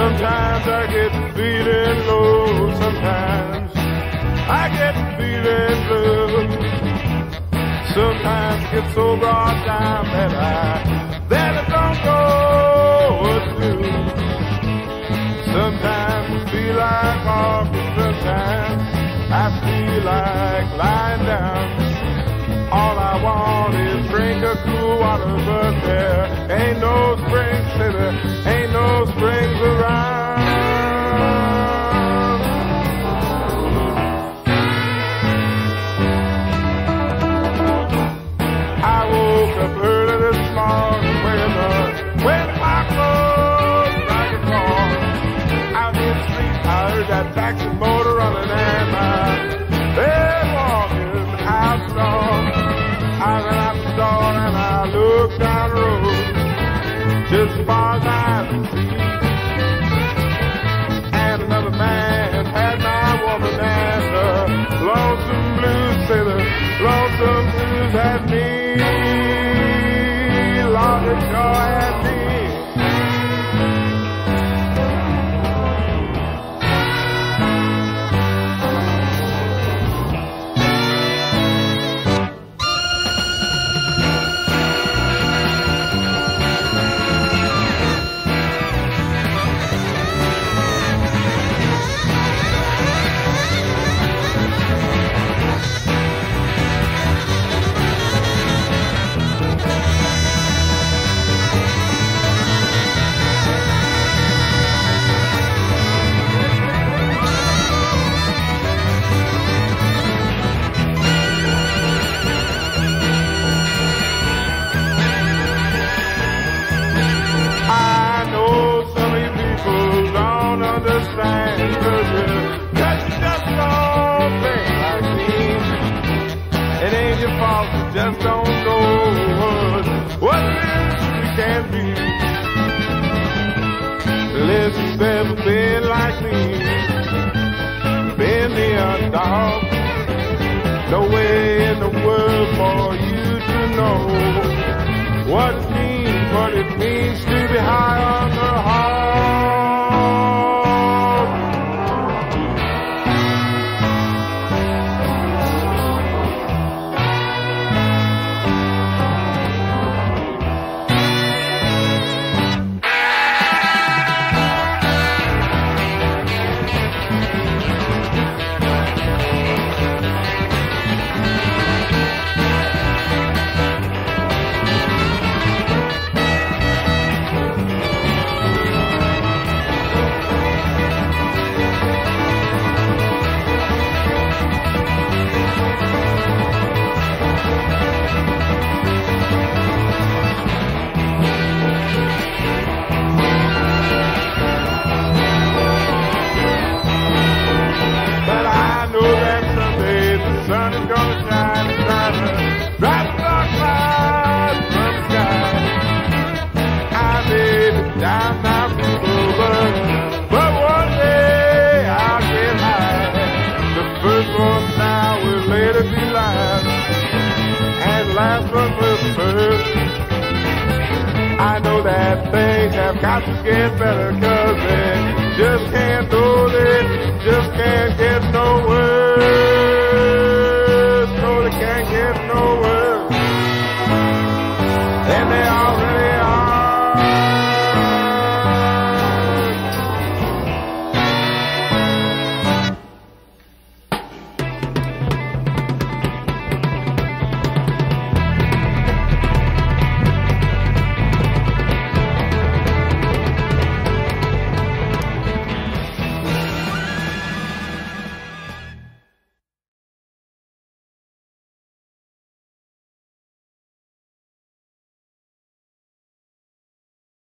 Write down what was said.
Sometimes I get feeling low, sometimes I get feeling blue. Sometimes I get so broad down that I, that I don't know what to do. Sometimes I feel like walking, sometimes I feel like lying down. All I want is drink a cool water, but there ain't no spring sliver, I heard that taxi motor running and my bed walking out the door. I ran out the door and I looked down the road just as far as I could see. And another man had my woman and the lonesome blues the lonesome blues had me. Just don't know what, what it can be. Listen, never been like me, been the underdog. No way in the world for you to know what it means, what it means to be high that things have got to get better, cause they just can't do it, just can't get